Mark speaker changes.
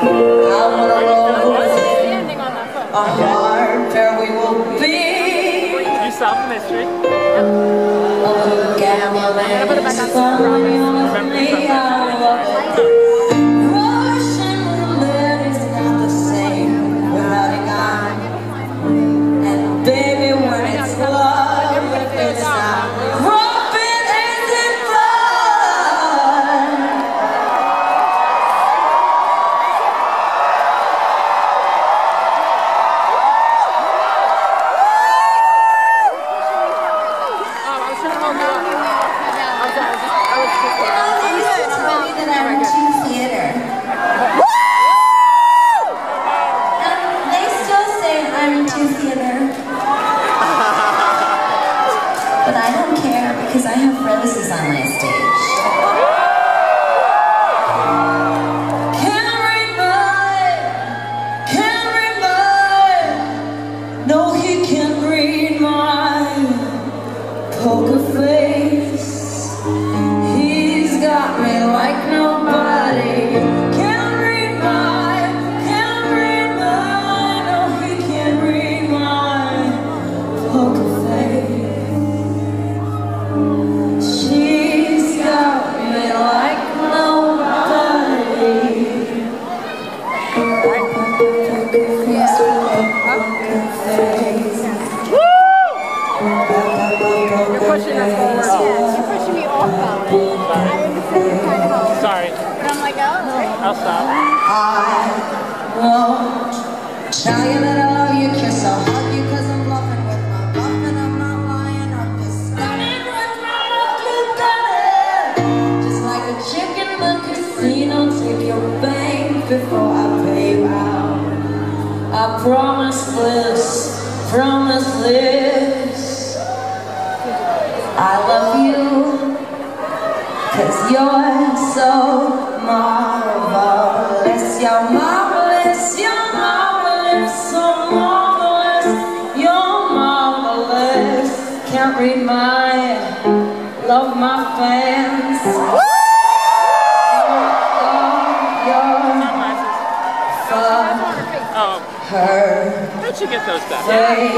Speaker 1: I'm on a road,
Speaker 2: Standing on that foot.
Speaker 1: a heart where we will be.
Speaker 3: You solved the mystery.
Speaker 1: Gambling is falling on me out of he can't read my poker face.
Speaker 3: I'll stop.
Speaker 1: I won't tell you that I love you, kiss or hug you, cause I'm bluffing with my bluffing. I'm not lying, I'm just stunning with my ugly gun. Just like a chicken in the casino, take your bank before I pay you out. I promise this, promise this. I love you. Cause you're so marvelous, you're marvelous, you're marvelous, so marvelous, you're marvelous. Can't read my, love my fans. Oh,
Speaker 3: Glasses. Oh,
Speaker 1: her.
Speaker 3: how'd you get those done?
Speaker 1: Say